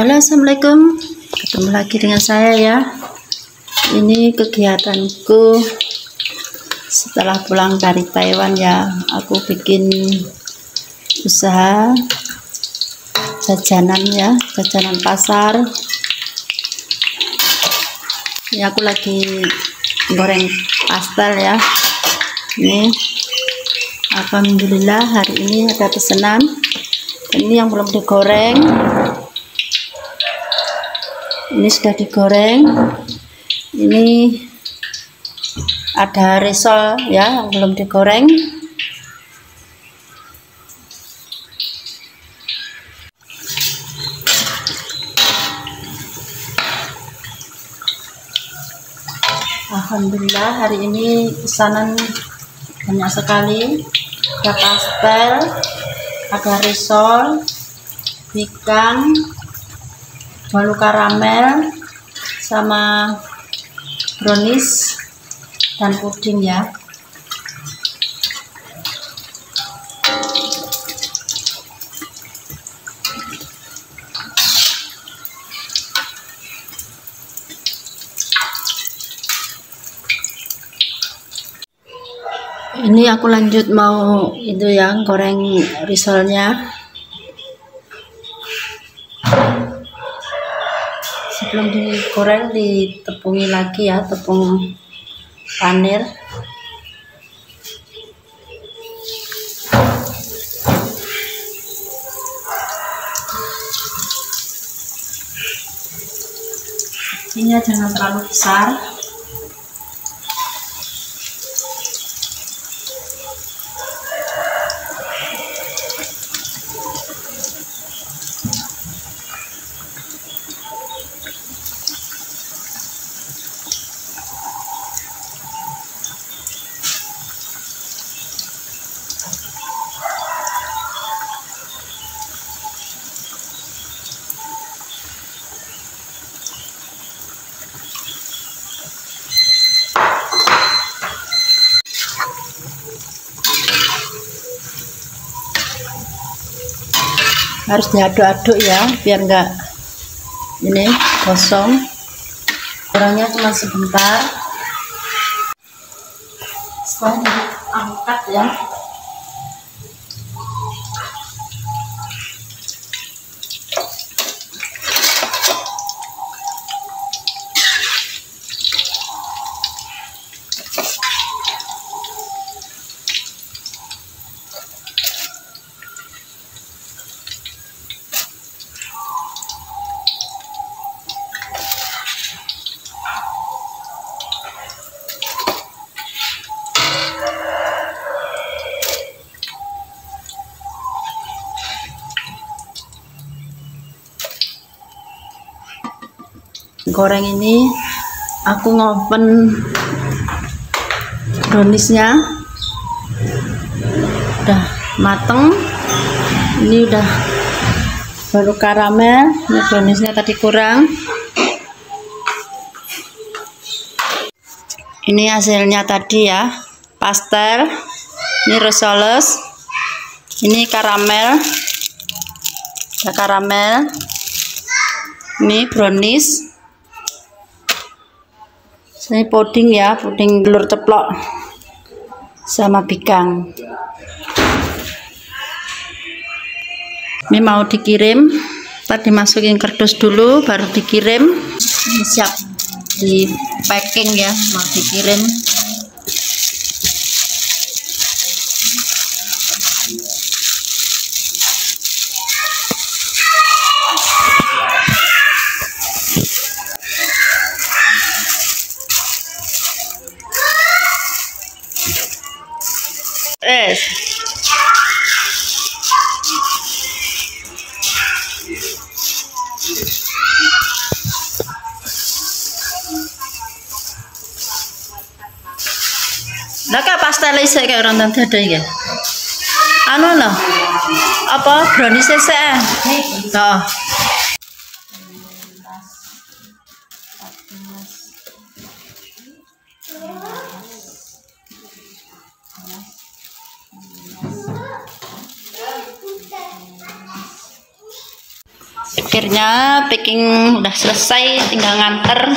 Halo assalamualaikum. Ketemu lagi dengan saya ya. Ini kegiatanku setelah pulang dari Taiwan ya. Aku bikin usaha jajanan ya jajanan pasar. Ini aku lagi goreng pastel ya. Ini Alhamdulillah hari ini ada pesanan. Ini yang belum digoreng ini sudah digoreng. Ini ada risol ya yang belum digoreng. Alhamdulillah hari ini pesanan banyak sekali. Ada pastel ada risol ikan bolu karamel sama brownies dan puding ya. Ini aku lanjut mau itu yang goreng risolnya sebelum digoreng ditepungi lagi ya tepung panir ini jangan terlalu besar harus diaduk-aduk ya biar enggak ini kosong. Orangnya cuma sebentar. Setelah diangkat ya goreng ini aku ngopen browniesnya. Udah mateng. Ini udah baru karamel. Ini browniesnya tadi kurang. Ini hasilnya tadi ya pastel. Ini risoles ini karamel. Ada karamel. Ini brownies ini puding ya puding telur ceplok sama bikang ini mau dikirim tadi masukin kardus dulu baru dikirim. Ini siap di packing ya mau dikirim es Nah, kayak pastel isek kayak orang tante ada ya. Anu loh, apa brownies isek? Tuh. Akhirnya packing udah selesai tinggal nganter